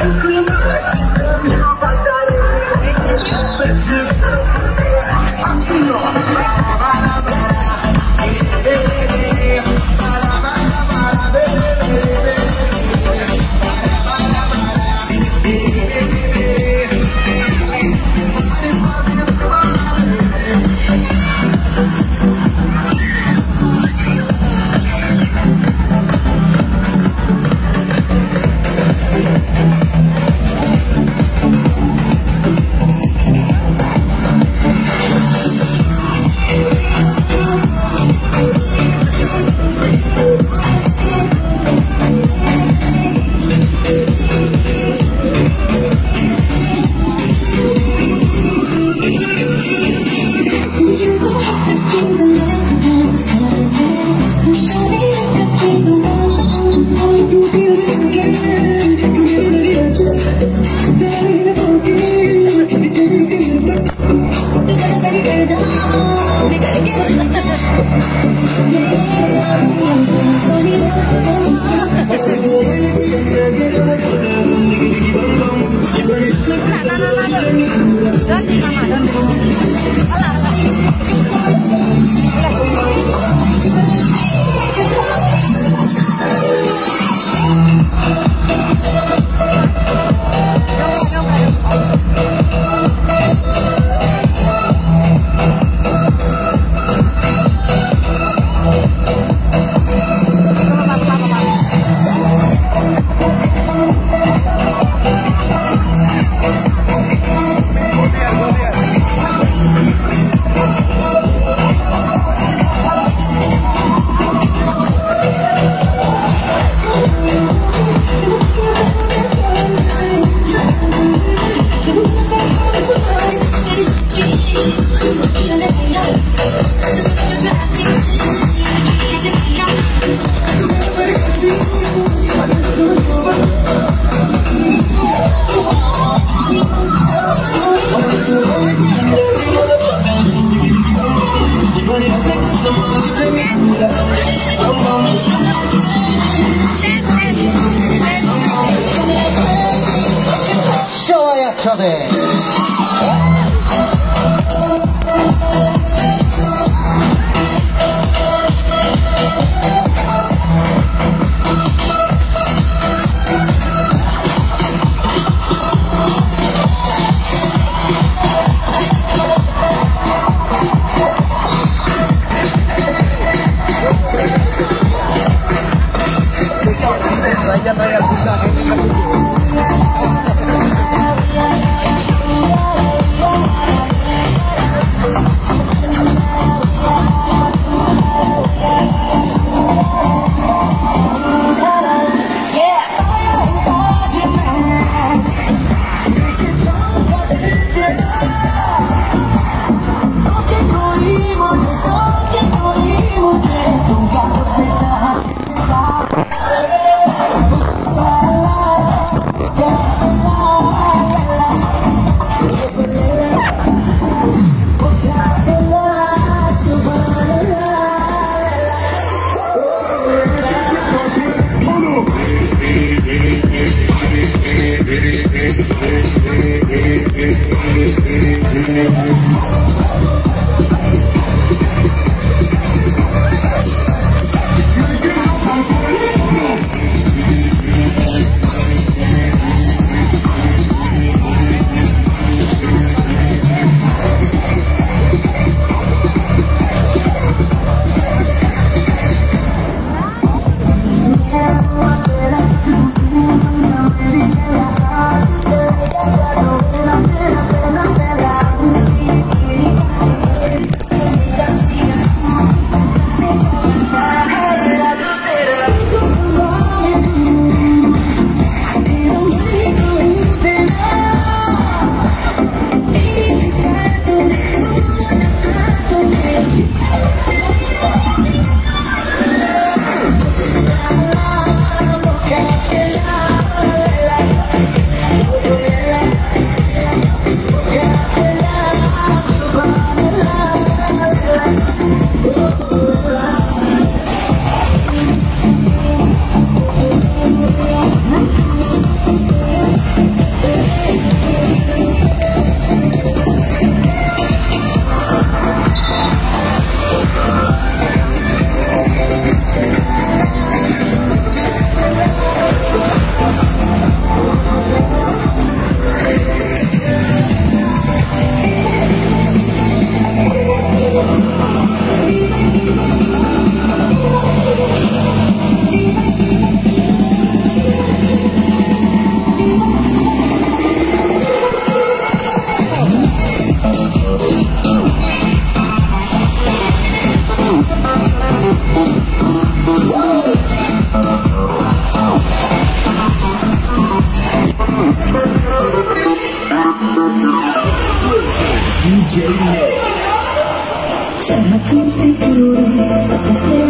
不 I'm 晓得 Thank you. 朝日